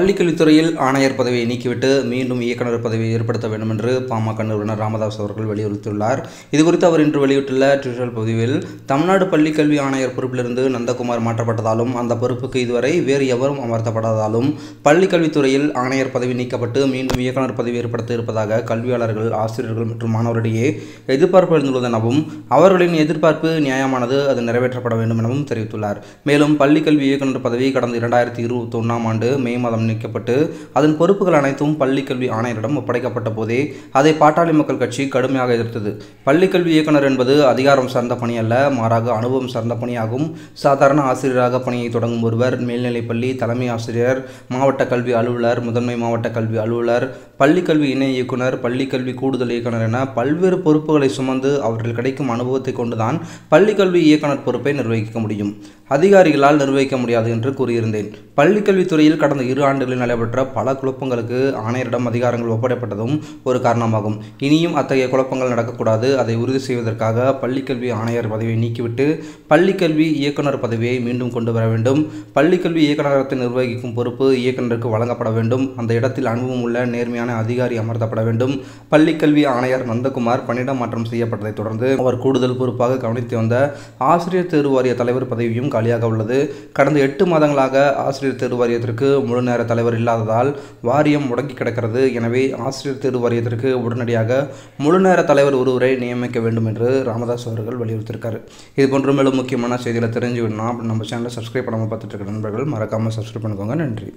பள்ளிக்கல்வித்துறையில் ஆணையர் பதவியை நீக்கிவிட்டு மீண்டும் இயக்குனர் பதவியை ஏற்படுத்த வேண்டும் என்று பாமக நிறுவனர் ராமதாஸ் அவர்கள் வலியுறுத்தியுள்ளார். இதுகுறித்து அவர் இன்று வெளியிட்டுள்ள ட்விட்டர் பதிவில் தமிழ்நாடு பள்ளிக்கல்வி ஆணையர் பொறுப்பிலிருந்து நந்தகுமார் மாற்றப்பட்டதாலும் அந்த பொறுப்புக்கு இதுவரை வேறு எவரும் அமர்த்தப்படாததாலும் பள்ளிக்கல்வித்துறையில் ஆணையர் பதவி நீக்கப்பட்டு மீண்டும் இயக்குனர் பதவி ஏற்படுத்த இருப்பதாக கல்வியாளர்கள் ஆசிரியர்கள் மற்றும் மாணவரிடையே எதிர்பார்ப்பு எழுந்துள்ளதெனவும் அவர்களின் எதிர்பார்ப்பு நியாயமானது அது நிறைவேற்றப்பட வேண்டும் எனவும் தெரிவித்துள்ளார். மேலும் பள்ளிக்கல்வி இயக்குனர் பதவி கடந்த இரண்டாயிரத்தி இருபத்தி ஒன்றாம் ஆண்டு மே மாதம் நியமிக்கப்பட்டு அதன் பொறுப்புகள் அனைத்தும் பள்ளிக்கல்வி ஆணையரிடம் ஒப்படைக்கப்பட்ட போதே அதை பாட்டாளி மக்கள் கட்சி கடுமையாக எதிர்த்தது. பள்ளிக்கல்வி இயக்குனர் என்பது அதிகாரம் சார்ந்த பணி அல்ல மாறாக அனுபவம் சார்ந்த பணியாகும். சாதாரண ஆசிரியராக பணியை தொடங்கும் ஒருவர் மேல்நிலைப்பள்ளி தலைமை ஆசிரியர் மாவட்ட கல்வி அலுவலர் முதன்மை மாவட்ட கல்வி அலுவலர் பள்ளிக்கல்வி இணை இயக்குனர் பள்ளிக்கல்வி கூடுதல் இயக்குனர் என பல்வேறு பொறுப்புகளை சுமந்து அவர்கள் கிடைக்கும் அனுபவத்தை கொண்டுதான் பள்ளிக்கல்வி இயக்குனர் பொறுப்பை நிர்வகிக்க முடியும். அதிகாரிகளால் நிர்வகிக்க முடியாது என்று கூறியிருந்தேன். பள்ளிக்கல்வித்துறையில் கடந்த இரு ஆண்டுகளில் நடைபெற்ற பல குழப்பங்களுக்கு ஆணையரிடம் அதிகாரங்கள் ஒப்படைப்பட்டதும் ஒரு காரணமாகும். இனியும் அத்தகைய குழப்பங்கள் நடக்கக்கூடாது. அதை உறுதி செய்வதற்காக பள்ளிக்கல்வி ஆணையர் பதவியை நீக்கிவிட்டு பள்ளிக்கல்வி இயக்குனர் பதவியை மீண்டும் கொண்டு வர வேண்டும். பள்ளிக்கல்வி இயக்குநரகத்தை நிர்வகிக்கும் பொறுப்பு இயக்குநருக்கு வழங்கப்பட வேண்டும். அந்த இடத்தில் அனுபவம் உள்ள நேர்மையான அதிகாரி அமர்த்தப்பட வேண்டும். பள்ளிக்கல்வி ஆணையர் நந்தகுமார் பணியிடம் மாற்றம் செய்யப்பட்டதைத் தொடர்ந்து அவர் கூடுதல் பொறுப்பாக கவனித்து வந்த ஆசிரியர் தேர்வு வாரிய தலைவர் பதவியும் காலியாக உள்ளது. கடந்த எட்டு மாதங்களாக ஆசிரியர் தேர்வு வாரியத்திற்கு முழு நேர தலைவர் இல்லாததால் வாரியம் முடங்கி கிடக்கிறது. எனவே ஆசிரியர் தேர்வு வாரியத்திற்கு உடனடியாக முழு நேர தலைவர் ஒருவரை நியமிக்க வேண்டும் என்று ராமதாஸ் அவர்கள் வலியுறுத்தியிருக்காரு. இது போன்ற மேலும் முக்கியமான செய்திகளை தெரிஞ்சுக்கணும் நம்ம சேனலை சப்ஸ்கிரைப் பண்ணாமல் பார்த்துட்டு இருக்க நண்பர்கள் மறக்காமல் சப்ஸ்கிரைப் பண்ணிக்கோங்க. நன்றி.